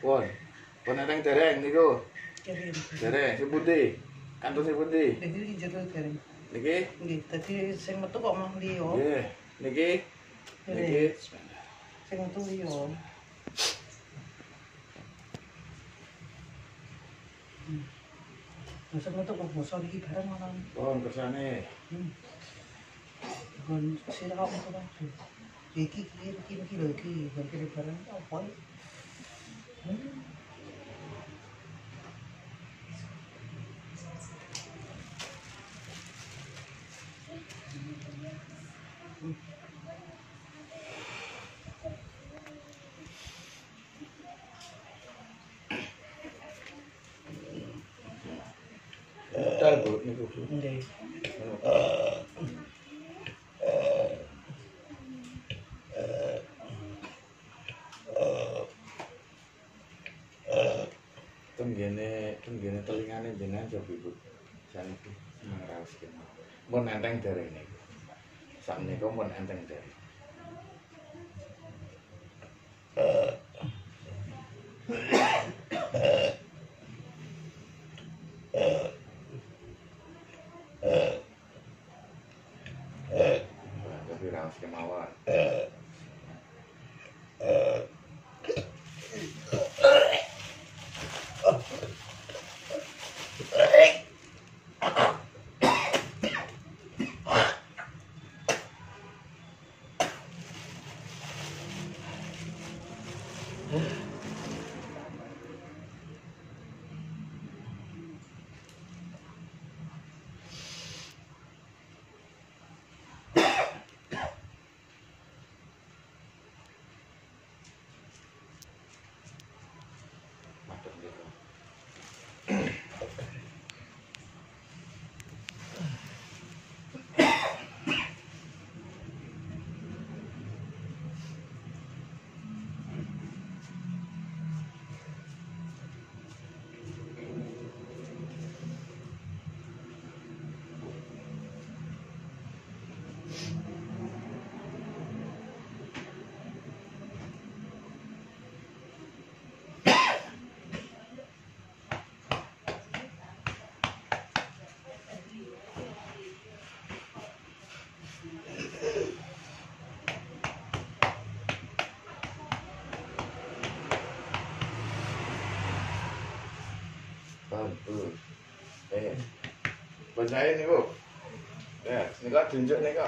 Pon, Peneteng dereng niku. Dereng. Dereng si putih. Kantun si putih. Niki dereng. Niki? Nggih, dadi sing metu kok mang liya. Nggih. Niki? Niki. Sing metu liya. Masa metu kok boso iki bareng ngono. Pon kersane. Hmm. Gon sira kok niki, Iki iki iki iki lho iki bareng bareng apa iki? Tá, eu vou. Tenggene tenggene telingane jenengan coba Ibu. Saniki ngraos kene. Mun enteng dereng niku. Sakmenika mun enteng dereng. Tapi raos kemawon. Mm-hmm. Bagus. Eh. Bacain niku. Ya, niku tunjuk niku.